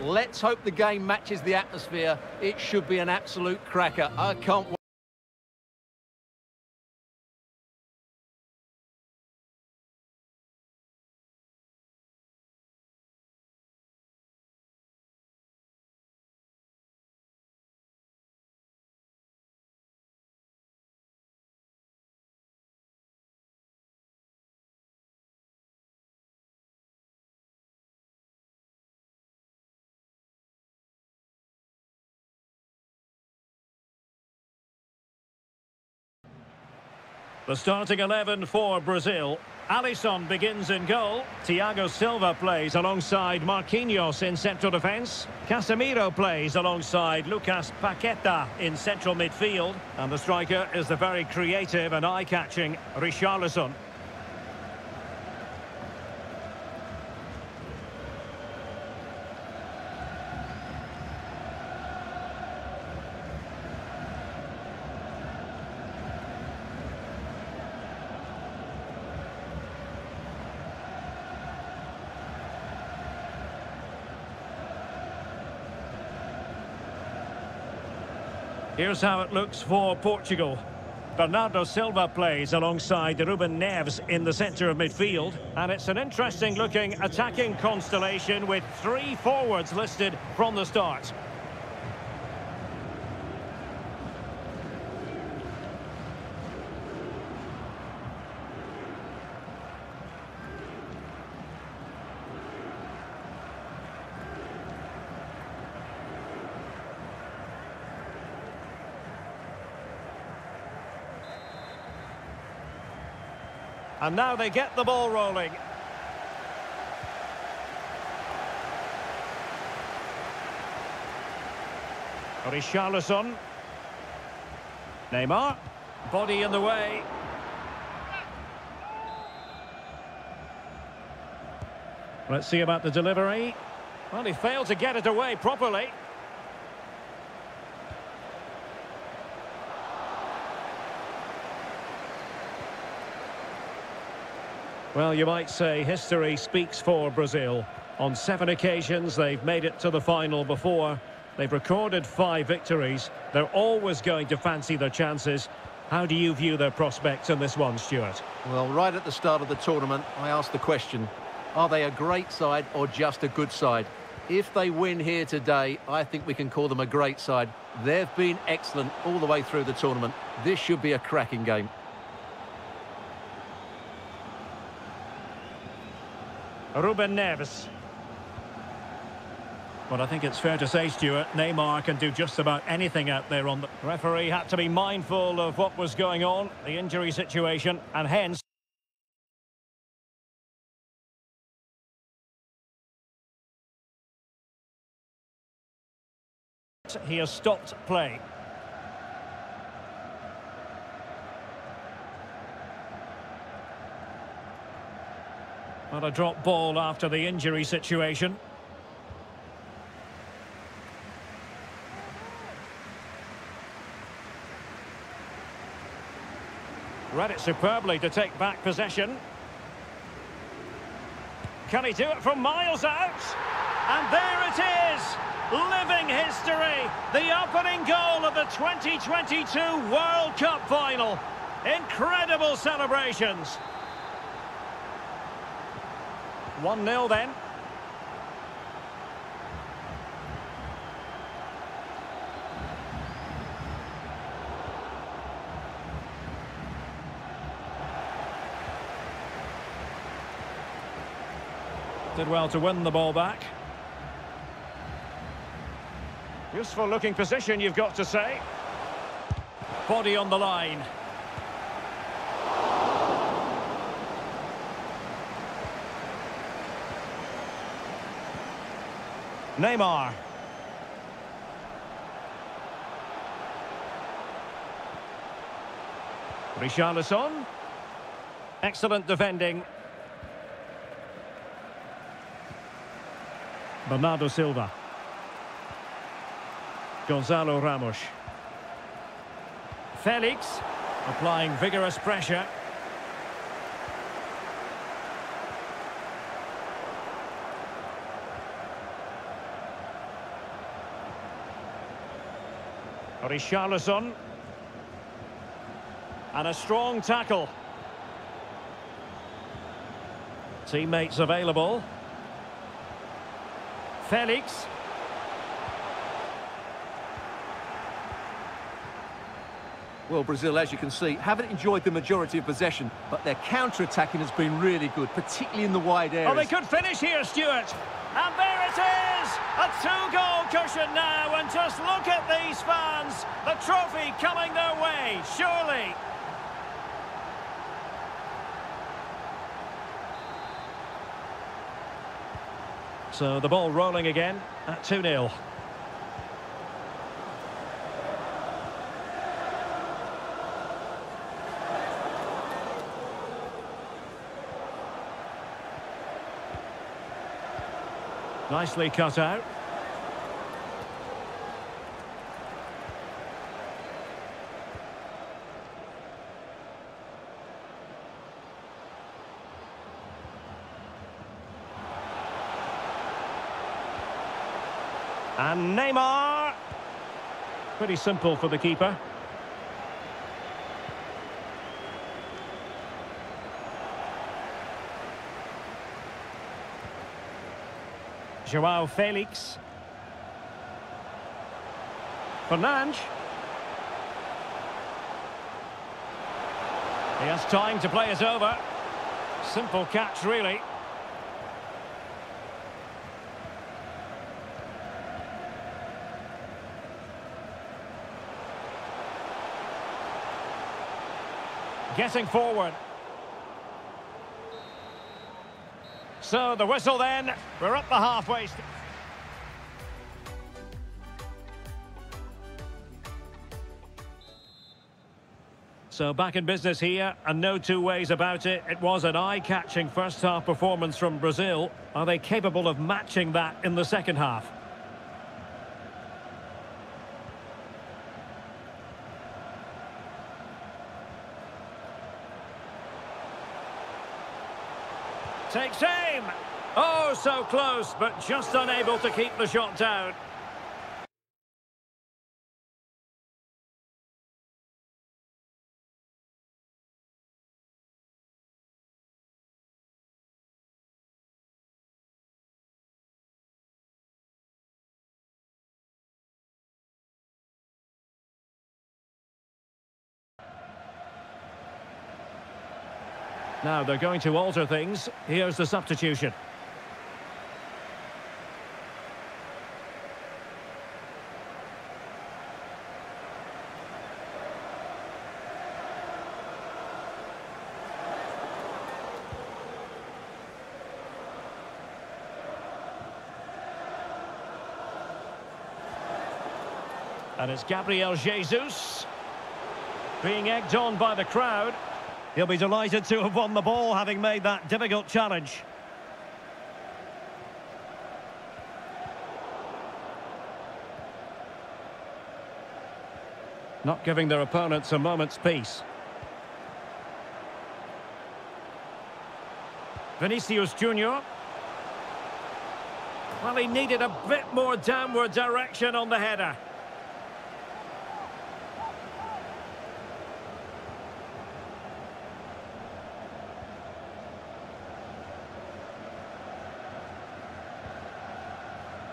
Let's hope the game matches the atmosphere. It should be an absolute cracker. I can't wait. The starting 11 for Brazil. Alisson begins in goal. Thiago Silva plays alongside Marquinhos in central defence. Casemiro plays alongside Lucas Paqueta in central midfield. And the striker is the very creative and eye-catching Richarlison. Here's how it looks for Portugal. Bernardo Silva plays alongside Ruben Neves in the centre of midfield. And it's an interesting looking attacking constellation with three forwards listed from the start. And now they get the ball rolling. Richarlison. Neymar. Body in the way. Let's see about the delivery. Well, he failed to get it away properly. Well, you might say history speaks for Brazil. On seven occasions, they've made it to the final before. They've recorded five victories. They're always going to fancy their chances. How do you view their prospects in this one, Stuart? Well, right at the start of the tournament, I asked the question, are they a great side or just a good side? If they win here today, I think we can call them a great side. They've been excellent all the way through the tournament. This should be a cracking game. Ruben Neves. But I think it's fair to say, Stuart, Neymar can do just about anything out there on the... Referee had to be mindful of what was going on, the injury situation, and hence... He has stopped play. Well, a drop ball after the injury situation. Read it superbly to take back possession. Can he do it from miles out? And there it is! Living history! The opening goal of the 2022 World Cup final. Incredible celebrations. 1-0 then. Did well to win the ball back. Useful looking position, you've got to say. Body on the line. Neymar. Richarlison. Excellent defending. Bernardo Silva. Gonzalo Ramos. Felix applying vigorous pressure. Richarlison. And a strong tackle. Teammates available. Felix. Well, Brazil, as you can see, haven't enjoyed the majority of possession, but their counter-attacking has been really good, particularly in the wide areas. Oh, they could finish here, Stuart. And there it is! A two-goal cushion now, and just look at these fans. The trophy coming their way, surely. So the ball rolling again at 2-0. Nicely cut out. And Neymar. Pretty simple for the keeper. Joao Felix. Fernandes. He has time to play it over. Simple catch, really. Getting forward. So the whistle then. We're up the halfway. So back in business here, and no two ways about it. It was an eye-catching first-half performance from Brazil. Are they capable of matching that in the second half? Takes aim. Oh, so close, but just unable to keep the shot down. Now they're going to alter things. Here's the substitution. And it's Gabriel Jesus being egged on by the crowd. He'll be delighted to have won the ball, having made that difficult challenge. Not giving their opponents a moment's peace. Vinicius Junior. Well, he needed a bit more downward direction on the header.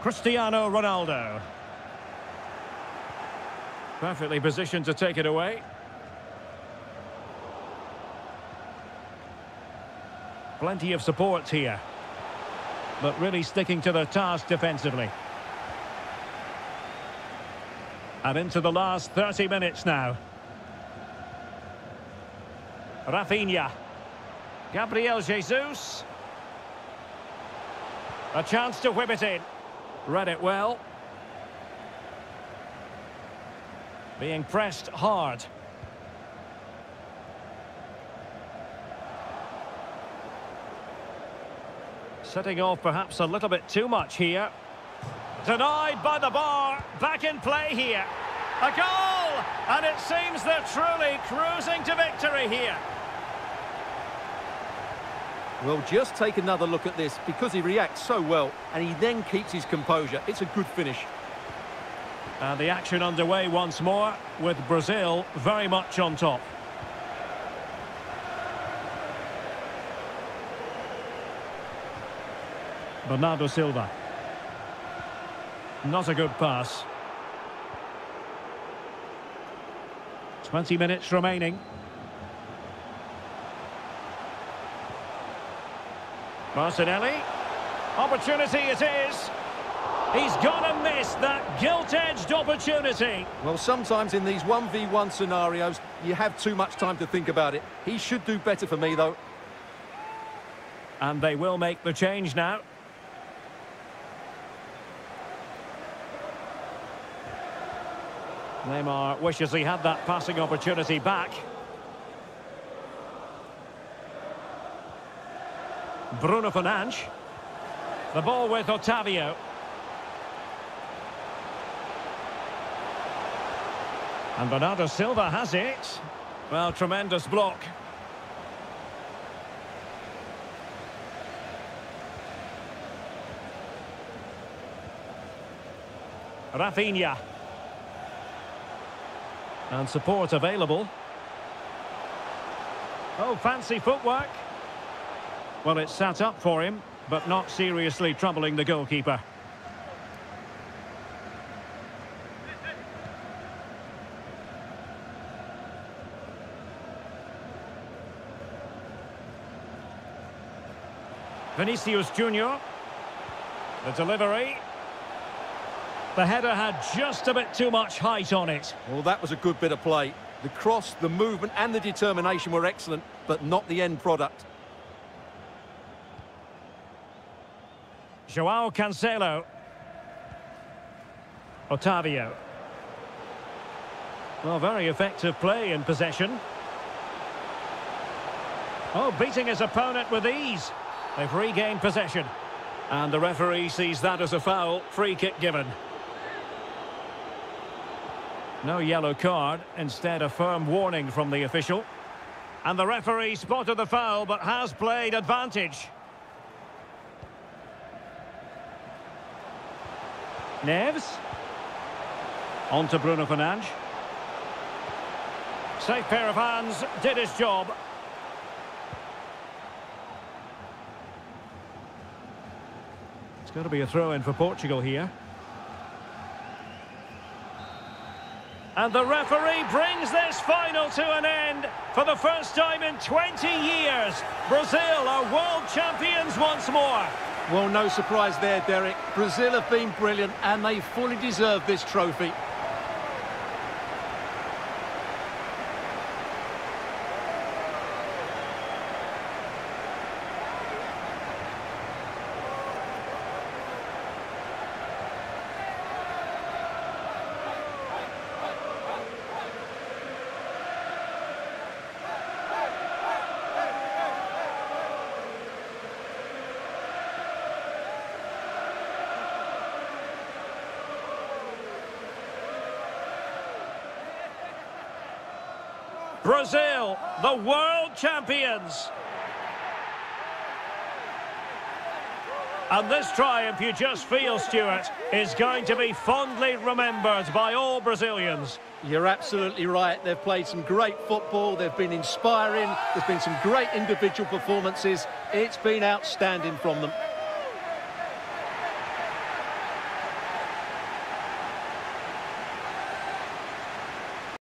Cristiano Ronaldo. Perfectly positioned to take it away. Plenty of support here. But really sticking to the task defensively. And into the last 30 minutes now. Rafinha. Gabriel Jesus. A chance to whip it in. Read it well. Being pressed hard. Setting off perhaps a little bit too much here. Denied by the bar. Back in play here. A goal! And it seems they're truly cruising to victory here. Well, just take another look at this because he reacts so well and he then keeps his composure. It's a good finish. And the action underway once more with Brazil very much on top. Bernardo Silva. Not a good pass. 20 minutes remaining. Martinelli. Opportunity it is. He's gonna miss that gilt-edged opportunity. Well, sometimes in these 1v1 scenarios, you have too much time to think about it. He should do better for me, though. And they will make the change now. Neymar wishes he had that passing opportunity back. Bruno Fernandes. The ball with Otavio. And Bernardo Silva has it. Well, tremendous block. Rafinha. And support available. Oh, fancy footwork. Well, it's sat up for him, but not seriously troubling the goalkeeper. Vinicius Junior. The delivery. The header had just a bit too much height on it. Well, that was a good bit of play. The cross, the movement and the determination were excellent, but not the end product. Joao Cancelo. Otavio. Well, very effective play in possession. Oh, beating his opponent with ease. They've regained possession. And the referee sees that as a foul. Free kick given. No yellow card. Instead, a firm warning from the official. And the referee spotted the foul, but has played advantage. Neves. On to Bruno Fernandes. Safe pair of hands, did his job. It's going to be a throw-in for Portugal here. And the referee brings this final to an end. For the first time in 20 years, Brazil are world champions once more. Well, no surprise there, Derek. Brazil have been brilliant and they fully deserve this trophy. Brazil, the world champions. And this triumph, you just feel, Stuart, is going to be fondly remembered by all Brazilians. You're absolutely right. They've played some great football. They've been inspiring. There's been some great individual performances. It's been outstanding from them.